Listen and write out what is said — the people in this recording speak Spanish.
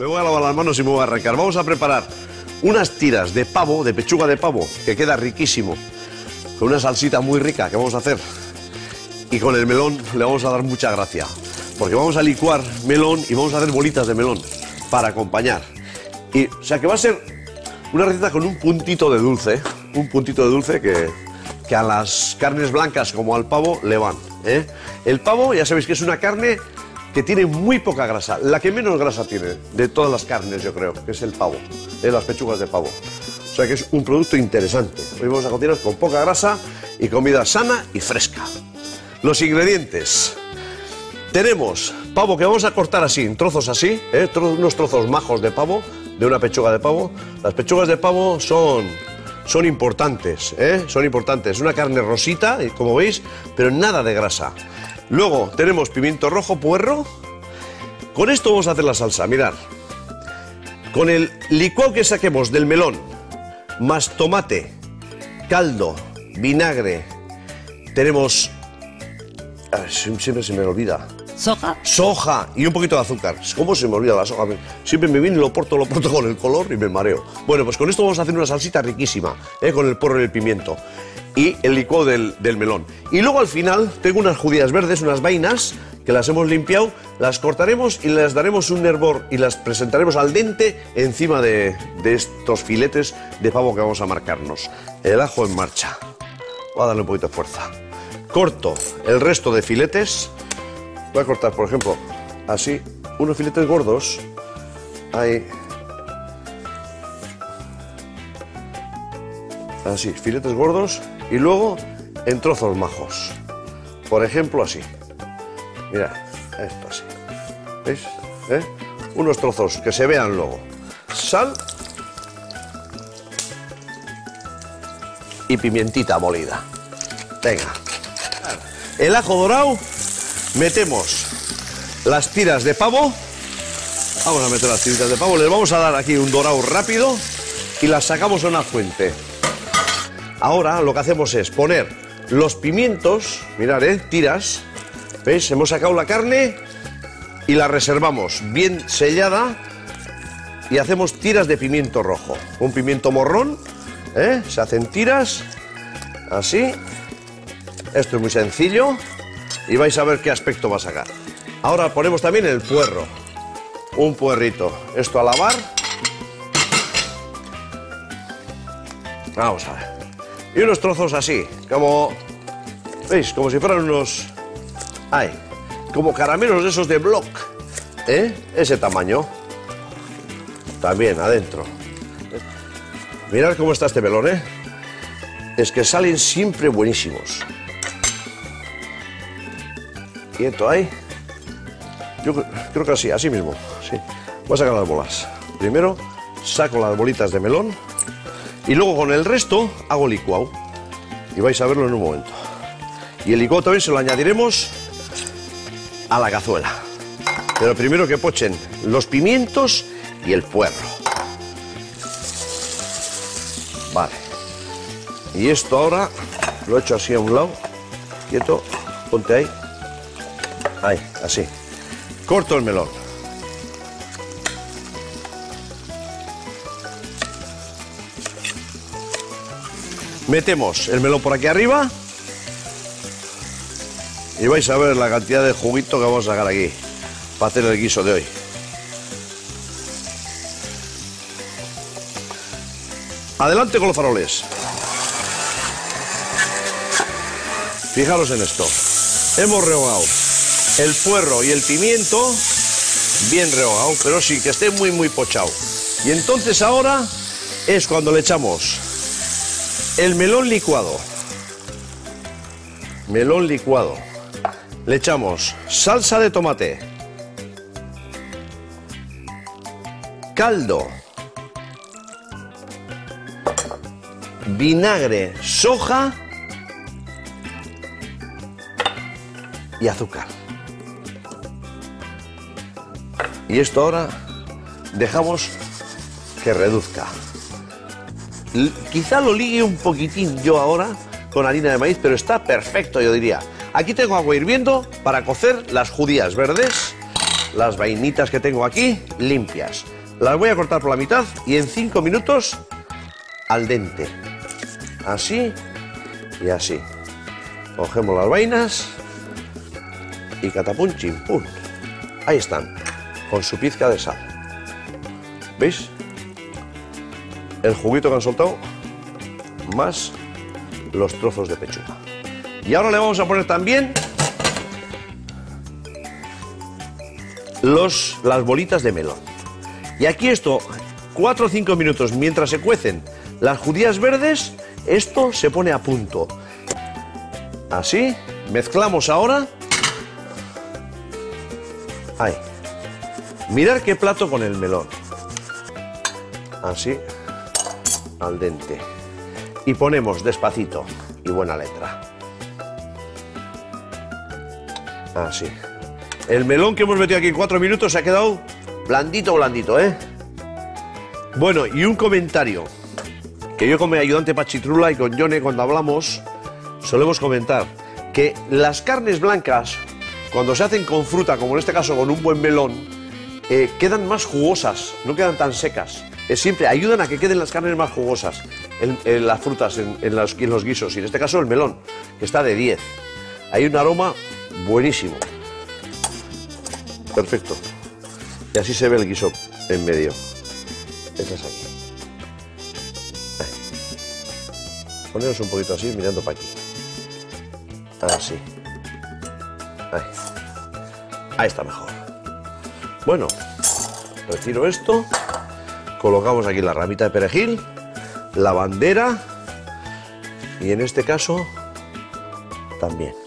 Me voy a lavar las manos y me voy a arrancar. Vamos a preparar unas tiras de pavo, de pechuga de pavo, que queda riquísimo. Con una salsita muy rica que vamos a hacer. Y con el melón le vamos a dar mucha gracia. Porque vamos a licuar melón y vamos a hacer bolitas de melón para acompañar. Y, o sea que va a ser una receta con un puntito de dulce. Un puntito de dulce que, que a las carnes blancas como al pavo le van. ¿eh? El pavo, ya sabéis que es una carne que tiene muy poca grasa, la que menos grasa tiene de todas las carnes, yo creo, que es el pavo, es las pechugas de pavo. O sea que es un producto interesante. Hoy vamos a cocinar con poca grasa y comida sana y fresca. Los ingredientes. Tenemos pavo que vamos a cortar así, en trozos así, ¿eh? Unos trozos majos de pavo, de una pechuga de pavo. Las pechugas de pavo son, son importantes, ¿eh? son importantes. Una carne rosita, como veis, pero nada de grasa. Luego tenemos pimiento rojo, puerro. Con esto vamos a hacer la salsa, mirad. Con el licuado que saquemos del melón, más tomate, caldo, vinagre, tenemos... siempre se me olvida. Soja. Soja y un poquito de azúcar. ¿Cómo se me olvida la soja? Siempre me viene y lo porto, con el color y me mareo. Bueno, pues con esto vamos a hacer una salsita riquísima, ¿eh? con el porro y el pimiento. Y el licuado del, del melón. Y luego al final tengo unas judías verdes, unas vainas, que las hemos limpiado, las cortaremos y les daremos un hervor y las presentaremos al dente encima de, de estos filetes de pavo que vamos a marcarnos. El ajo en marcha. Voy a darle un poquito de fuerza. Corto el resto de filetes. Voy a cortar, por ejemplo, así, unos filetes gordos. Ahí. Así, filetes gordos. Y luego en trozos majos. Por ejemplo, así. Mira, esto así. ¿Veis? ¿Eh? Unos trozos que se vean luego. Sal. Y pimientita molida. Venga. El ajo dorado metemos las tiras de pavo. Vamos a meter las tiritas de pavo. Les vamos a dar aquí un dorado rápido y las sacamos a una fuente. Ahora lo que hacemos es poner los pimientos, mirad, ¿eh? tiras. ¿Veis? Hemos sacado la carne y la reservamos bien sellada y hacemos tiras de pimiento rojo. Un pimiento morrón, ¿eh? se hacen tiras así. Esto es muy sencillo y vais a ver qué aspecto va a sacar. Ahora ponemos también el puerro. Un puerrito. Esto a lavar. Vamos a ver. Y unos trozos así, como... ¿Veis? Como si fueran unos... ¡Ay! Como caramelos de esos de block. ¿Eh? Ese tamaño. También adentro. Mirad cómo está este melón, ¿eh? Es que salen siempre buenísimos. Quieto ahí. Yo cre- creo que así, así mismo. Sí. Voy a sacar las bolas. Primero saco las bolitas de melón y luego con el resto hago licuado. Y vais a verlo en un momento. Y el licuado también se lo añadiremos a la cazuela. Pero primero que pochen los pimientos y el puerro. Vale. Y esto ahora lo echo así a un lado. Quieto. Ponte ahí. Ahí, así. Corto el melón. Metemos el melón por aquí arriba. Y vais a ver la cantidad de juguito que vamos a sacar aquí para hacer el guiso de hoy. Adelante con los faroles. Fijaros en esto. Hemos rehogado el puerro y el pimiento bien rehogado, pero sí que esté muy muy pochado. Y entonces ahora es cuando le echamos el melón licuado. Melón licuado. Le echamos salsa de tomate. Caldo. Vinagre, soja y azúcar. Y esto ahora dejamos que reduzca. Quizá lo ligue un poquitín yo ahora con harina de maíz, pero está perfecto, yo diría. Aquí tengo agua hirviendo para cocer las judías verdes las vainitas que tengo aquí limpias. Las voy a cortar por la mitad y en cinco minutos al dente. Así y así. Cogemos las vainas y catapum chimpum. Ahí están, con su pizca de sal. ¿Veis? El juguito que han soltado, más los trozos de pechuga. Y ahora le vamos a poner también los, las bolitas de melón. Y aquí esto, 4 o 5 minutos mientras se cuecen las judías verdes, esto se pone a punto. Así, mezclamos ahora. Ahí. Mirar qué plato con el melón. Así, al dente. Y ponemos despacito y buena letra. Así. El melón que hemos metido aquí en cuatro minutos se ha quedado blandito, blandito, ¿eh? Bueno, y un comentario. Que yo con mi ayudante Pachitrula y con Yone cuando hablamos, solemos comentar que las carnes blancas, cuando se hacen con fruta, como en este caso con un buen melón, eh, quedan más jugosas, no quedan tan secas. Es siempre ayudan a que queden las carnes más jugosas en, las frutas, en, los, guisos. Y en este caso el melón, que está de 10. Hay un aroma buenísimo. Perfecto. Y así se ve el guiso en medio. Esa es aquí. Poneros un poquito así, mirando para aquí. Así. Ahí. Ahí está mejor. Bueno, retiro esto. Colocamos aquí la ramita de perejil, la bandera y en este caso también.